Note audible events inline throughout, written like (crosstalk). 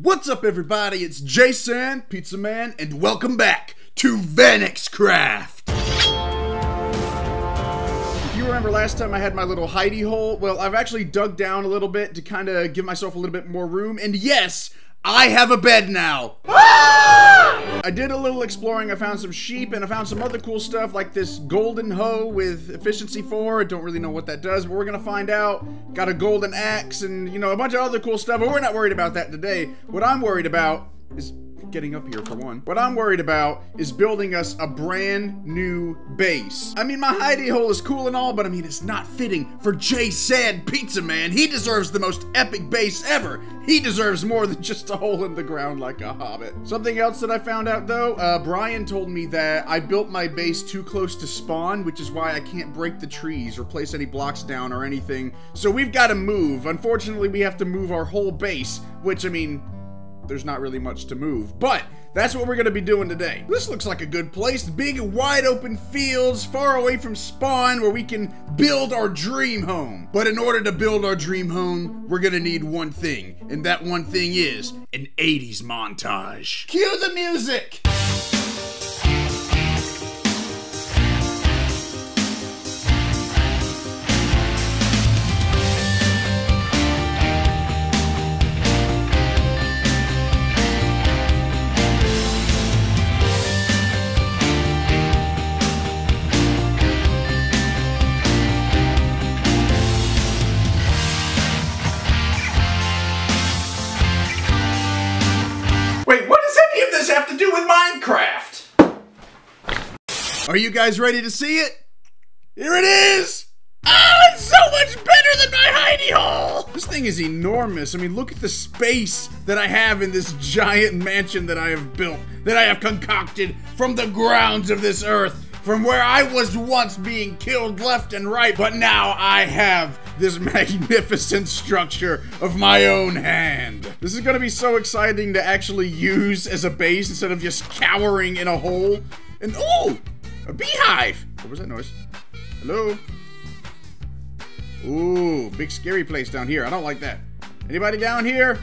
What's up, everybody? It's J San, Pizza Man, and welcome back to Vanix Craft. If you remember last time I had my little hidey hole, well, I've actually dug down a little bit to kind of give myself a little bit more room, and yes, I have a bed now. I did a little exploring. I found some sheep and I found some other cool stuff like this golden hoe with efficiency 4. I don't really know what that does, but we're to find out. Got a golden axe and, you know, a bunch of other cool stuff, but we're not worried about that today. What I'm worried about is getting up here for one. What I'm worried about is building us a brand new base. I mean, my hidey hole is cool and all, but I mean, it's not fitting for J San Pizza Man. He deserves the most epic base ever. He deserves more than just a hole in the ground like a hobbit. Something else that I found out though, uh, Brian told me that I built my base too close to spawn, which is why I can't break the trees or place any blocks down or anything. So we've got to move. Unfortunately, we have to move our whole base, which I mean, there's not really much to move. But that's what we're going to be doing today. This looks like a good place. Big, wide open fields far away from spawn where we can build our dream home. But in order to build our dream home, we're going to need one thing. And that one thing is an 80s montage. Cue the music! Are you guys ready to see it? Here it is! Oh, it's so much better than my hidey hole! This thing is enormous. I mean, look at the space that I have in this giant mansion that I have built, that I have concocted from the grounds of this earth from where I was once being killed left and right, but now I have this (laughs) magnificent structure of my own hand. This is gonna be so exciting to actually use as a base instead of just cowering in a hole. And oh, a beehive. What was that noise? Hello? Ooh, big scary place down here. I don't like that. Anybody down here?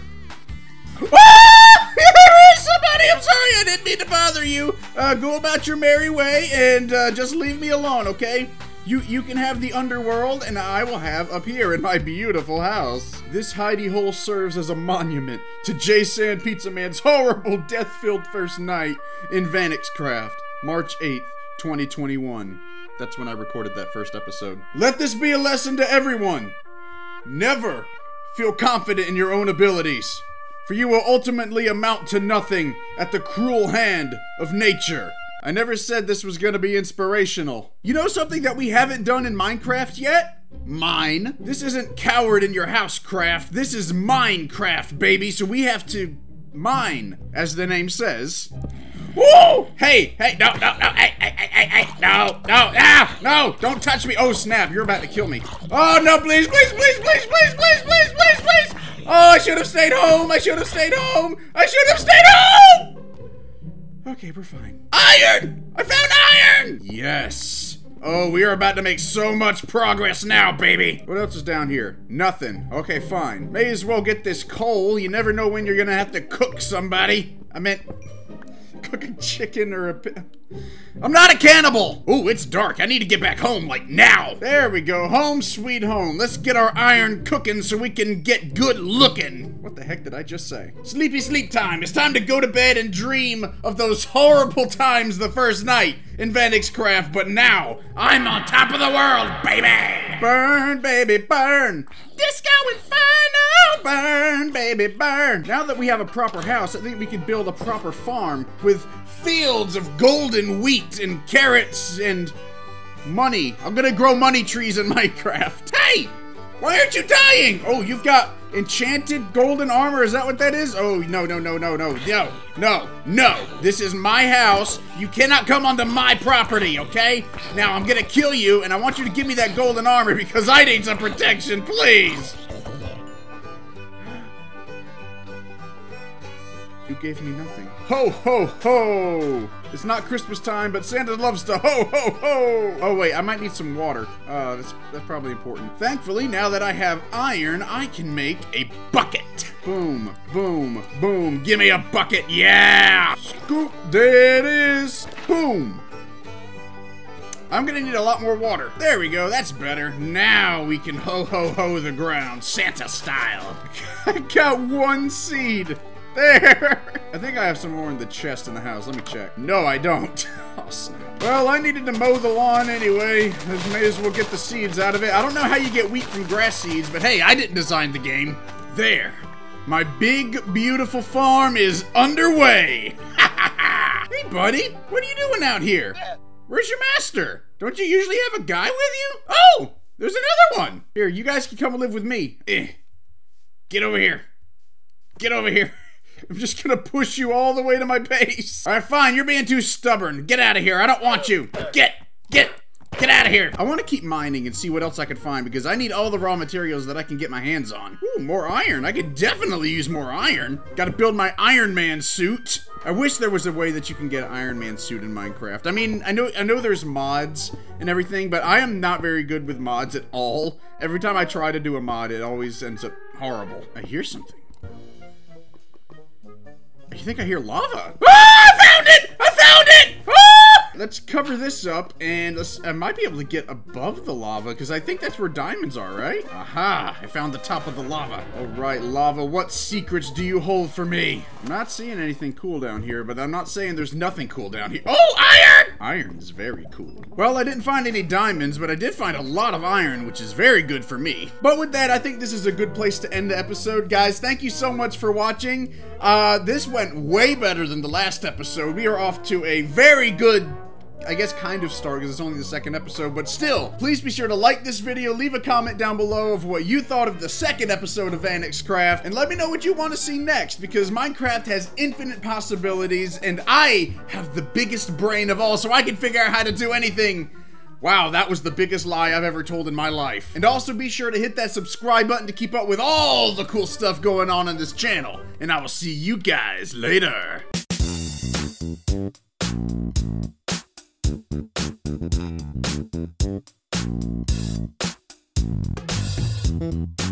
(laughs) Ah! (laughs) There is somebody! I'm sorry, I didn't mean to bother you. Uh, go about your merry way and uh, just leave me alone, okay? You you can have the underworld, and I will have up here in my beautiful house. This hidey hole serves as a monument to J San Pizza Man's horrible, death-filled first night in Vanixcraft, March 8th, 2021. That's when I recorded that first episode. Let this be a lesson to everyone. Never feel confident in your own abilities, for you will ultimately amount to nothing at the cruel hand of nature. I never said this was gonna be inspirational. You know something that we haven't done in Minecraft yet? Mine. This isn't coward in your house craft. This is Minecraft, baby. So we have to mine, as the name says. Woo! Hey, hey, no, no, no, hey, hey, hey, hey, hey, no, no, ah, no, don't touch me. Oh, snap, you're about to kill me. Oh, no, please, please, please, please, please, please, please, please, please. Oh, I should have stayed home. I should have stayed home. I should have stayed home. Okay, we're fine. Iron! I found iron! Yes. Oh, we are about to make so much progress now, baby. What else is down here? Nothing. Okay, fine. May as well get this coal. You never know when you're gonna have to cook somebody. I meant a chicken or a I'm not a cannibal! Ooh, it's dark. I need to get back home, like now. There we go. Home sweet home. Let's get our iron cooking so we can get good looking. What the heck did I just say? Sleepy sleep time. It's time to go to bed and dream of those horrible times the first night in Vanixcraft, but now I'm on top of the world, baby! Burn, baby, burn! Disco Inferno! Burn, baby, burn! Now that we have a proper house, I think we can build a proper farm with fields of golden wheat and carrots and money. I'm gonna grow money trees in (laughs) Minecraft. Hey! Why aren't you dying? Oh, you've got enchanted golden armor. Is that what that is? Oh, no, no, no, no, no, no, no, no. This is my house. You cannot come onto my property, okay? Now, I'm gonna kill you, and I want you to give me that golden armor (laughs) because I need some protection, please. You gave me nothing. Ho, ho, ho! It's not Christmas time, but Santa loves to ho, ho, ho! Oh, wait, I might need some water. Uh, that's, that's probably important. Thankfully, now that I have iron, I can make a bucket. Boom, boom, boom. Give me a bucket, yeah! Scoop, there it is. Boom. I'm gonna need a lot more water. There we go, that's better. Now we can ho-ho-ho the ground, Santa style. (laughs) I got one seed. There! I think I have some more in the chest in the house. Let me check. No, I don't. (laughs) oh, snap. Well, I needed to mow the lawn anyway. I may as well get the seeds out of it. I don't know how you get wheat from grass seeds, but hey, I didn't design the game. There. My big, beautiful farm is underway. (laughs) hey, buddy. What are you doing out here? Where's your master? Don't you usually have a guy with you? Oh, there's another one. Here, you guys can come and live with me. Eh. Get over here. Get over here. (laughs) (laughs) I'm just gonna push you all the way to my base. All right, fine. You're being too stubborn. Get out of here. I don't want you. Get, get, get out of here. I want to keep mining and see what else I can find because I need all the raw materials that I can get my hands on. Ooh, more iron. I could definitely use more iron. Got to build my Iron Man suit. I wish there was a way that you can get an Iron Man suit in Minecraft. I mean, I know I know there's mods and everything, but I am not very good with mods at all. Every time I try to do a mod, it always ends up horrible. I hear something. You think I hear lava? Ah, I found it! I found it! Ah! Let's cover this up, and let's, I might be able to get above the lava, because I think that's where diamonds are, right? Aha! I found the top of the lava. All right, lava, what secrets do you hold for me? I'm not seeing anything cool down here, but I'm not saying there's nothing cool down here. Oh, iron! Iron is very cool. Well, I didn't find any diamonds, but I did find a lot of iron, which is very good for me. But with that, I think this is a good place to end the episode, guys. Thank you so much for watching. Uh, this went way better than the last episode. We are off to a very good I guess kind of star because it's only the second episode, but still, please be sure to like this video, leave a comment down below of what you thought of the second episode of Vanix Craft, and let me know what you want to see next, because Minecraft has infinite possibilities, and I have the biggest brain of all, so I can figure out how to do anything. Wow, that was the biggest lie I've ever told in my life. And also be sure to hit that subscribe button to keep up with all the cool stuff going on on this channel. And I will see you guys later. Thank you.